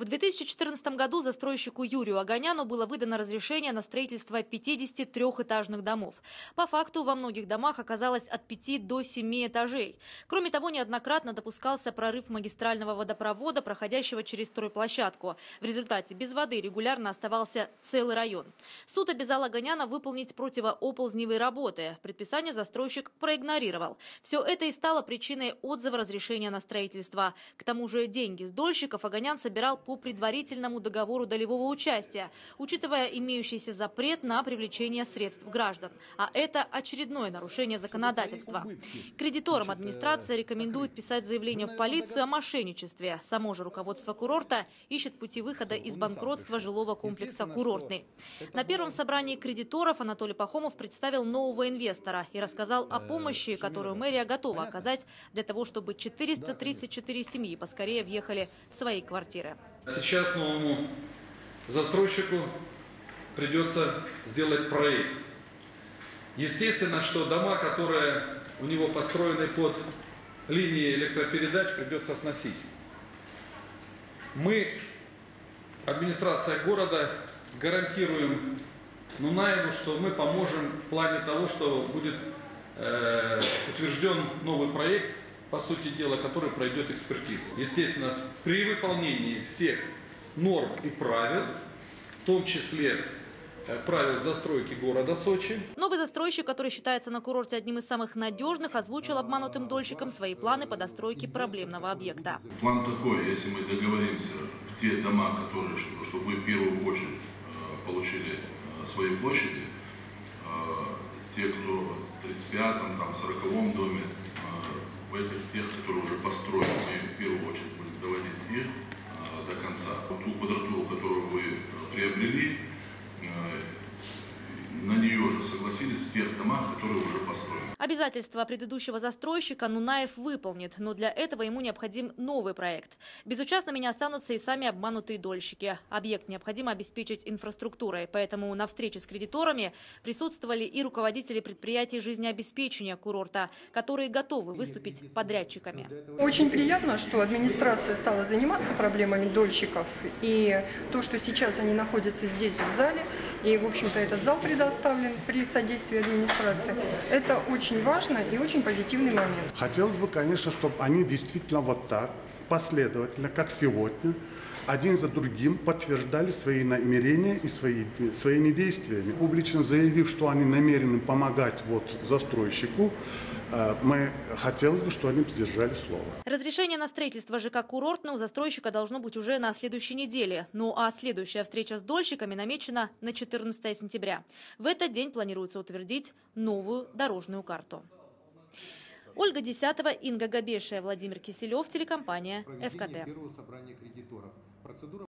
В 2014 году застройщику Юрию Огоняну было выдано разрешение на строительство 53-этажных домов. По факту во многих домах оказалось от 5 до 7 этажей. Кроме того, неоднократно допускался прорыв магистрального водопровода, проходящего через стройплощадку. В результате без воды регулярно оставался целый район. Суд обязал Огоняна выполнить противооползневые работы. Предписание застройщик проигнорировал. Все это и стало причиной отзыва разрешения на строительство. К тому же деньги с дольщиков Огонян собирал по предварительному договору долевого участия, учитывая имеющийся запрет на привлечение средств граждан. А это очередное нарушение законодательства. Кредиторам администрация рекомендует писать заявление в полицию о мошенничестве. Само же руководство курорта ищет пути выхода из банкротства жилого комплекса «Курортный». На первом собрании кредиторов Анатолий Пахомов представил нового инвестора и рассказал о помощи, которую мэрия готова оказать для того, чтобы 434 семьи поскорее въехали в свои квартиры. Сейчас новому застройщику придется сделать проект. Естественно, что дома, которые у него построены под линией электропередач, придется сносить. Мы, администрация города, гарантируем Нунаеву, что мы поможем в плане того, что будет э, утвержден новый проект по сути дела, который пройдет экспертизу. Естественно, при выполнении всех норм и правил, в том числе э, правил застройки города Сочи. Новый застройщик, который считается на курорте одним из самых надежных, озвучил обманутым дольщикам свои планы по достройке проблемного объекта. План такой, если мы договоримся в те дома, которые, чтобы вы в первую очередь э, получили э, свои площади, те, кто в 35-м, там, 40-м доме, в этих тех, которые уже построены, в первую очередь будем доводить их э, до конца. Ту квадратуру, которую вы приобрели, э, на нее же согласились в тех домах, которые уже построены. Обязательства предыдущего застройщика Нунаев выполнит, но для этого ему необходим новый проект. Безучастными не останутся и сами обманутые дольщики. Объект необходимо обеспечить инфраструктурой, поэтому на встрече с кредиторами присутствовали и руководители предприятий жизнеобеспечения курорта, которые готовы выступить подрядчиками. Очень приятно, что администрация стала заниматься проблемами дольщиков, и то, что сейчас они находятся здесь в зале, и, в общем-то, этот зал предоставлен при содействии администрации, это очень важно и очень позитивный момент. Хотелось бы, конечно, чтобы они действительно вот так, последовательно, как сегодня, один за другим подтверждали свои намерения и свои, своими действиями. Публично заявив, что они намерены помогать вот застройщику, э, мы хотелось бы, чтобы они сдержали слово. Разрешение на строительство ЖК «Курортный» у застройщика должно быть уже на следующей неделе. Ну а следующая встреча с дольщиками намечена на 14 сентября. В этот день планируется утвердить новую дорожную карту. Ольга Десятова, Инга Габешия, Владимир Киселев, телекомпания ФКТ.